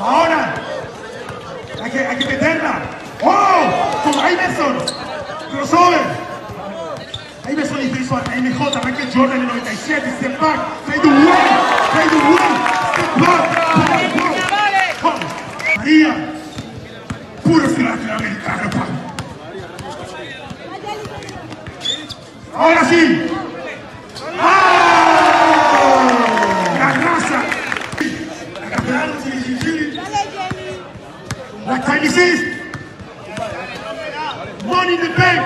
Ahora. Hay que, hay que meterla. ¡Oh! Con Iverson. Crossover. Iverson hizo a MJ. Michael Jordan en el 97. Step back. Play the one. Play the. Step back. The one. Vamos. María. Puro estilo latinoamericano, pa. Ahora sí. ¡Ah! La raza. La campeona de Chichiri. La Tiny. Money in the Bank.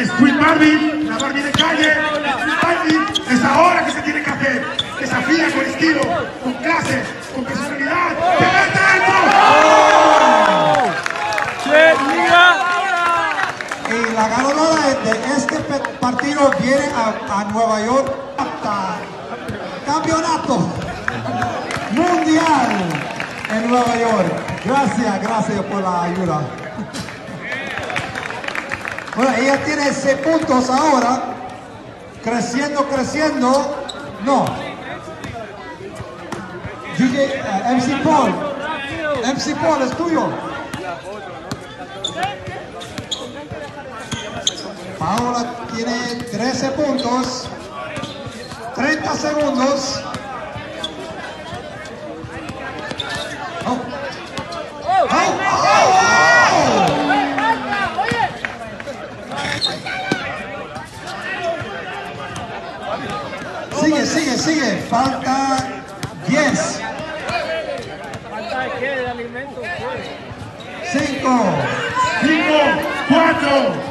Street Barbie, la Barbie de calle, Street Barbie, es ahora que se tiene que hacer. Desafía con estilo, con clase, con personalidad. ¡Te mete Y la ganadora de este partido viene a, a Nueva York hasta campeonato Nueva York. Gracias, gracias por la ayuda. Bueno, ella tiene 6 puntos ahora. Creciendo, creciendo. No. DJ, eh, MC Paul. MC Paul es tuyo. Paola tiene 13 puntos, 30 segundos. Oh. Oh, oh, oh. Sigue, sigue, sigue. Falta 10. ¿Falta qué? ¿De alimento? 5, 5, 4, 3,